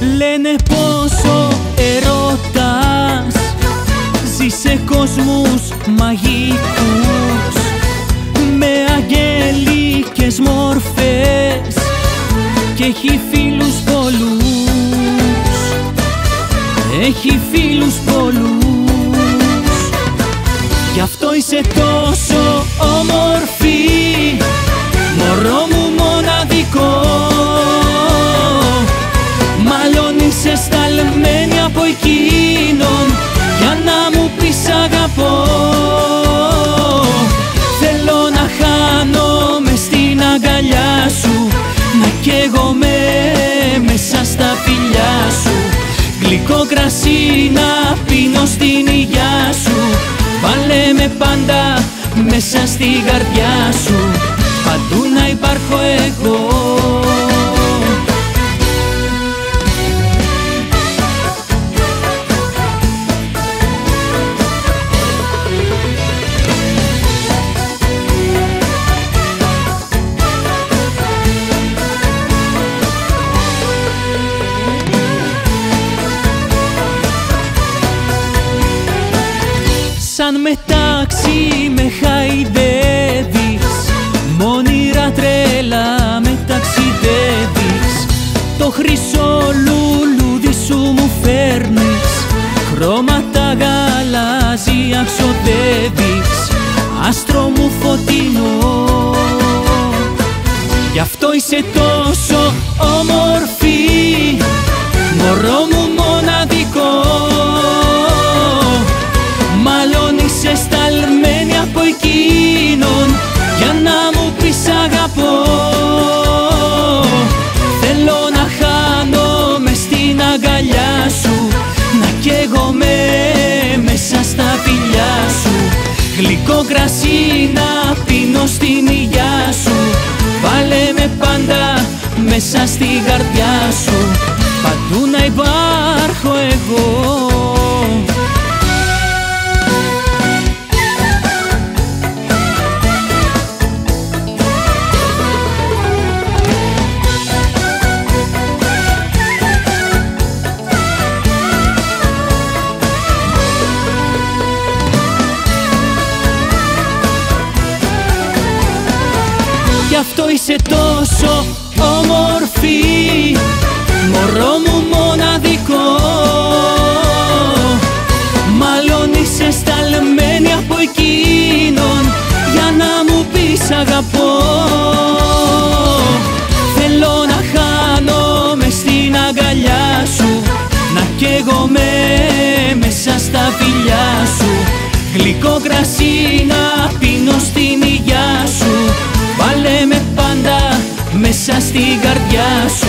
Λένε πόσο ερώτας Ζει σε κόσμους μαγικούς. Με αγγελικές μόρφες. Και έχει φίλους πολλούς. Έχει φίλους πολλούς. Γι' αυτό είσαι τόσο όμορφος. Να μου πεις αγαπώ. Θέλω να χάνομαι στην αγκαλιά σου. Να καίγομαι μέσα στα φιλιά σου. Γλυκό κρασί να πίνω στην υγειά σου. Βάλε με πάντα μέσα στη καρδιά σου. Παντού να υπάρχω εγώ Σαν μετάξι με χαϊδεύεις. Μόνιρα τρέλα με ταξιδεύεις. Το χρυσό λουλούδι σου μου φέρνεις. Χρώματα γαλάζια ξοδεύεις Άστρο μου φωτεινό. Γι' αυτό είσαι τόσο όμορφη. Μωρό γλυκό κρασί να πίνω στην υγειά σου. Βάλε με πάντα μέσα στη καρδιά σου. Παντού να υπάρχω εγώ μέσα στα φιλιά σου. Γλυκό κρασί να πίνω στην υγειά σου. Βάλε με πάντα μέσα στην καρδιά σου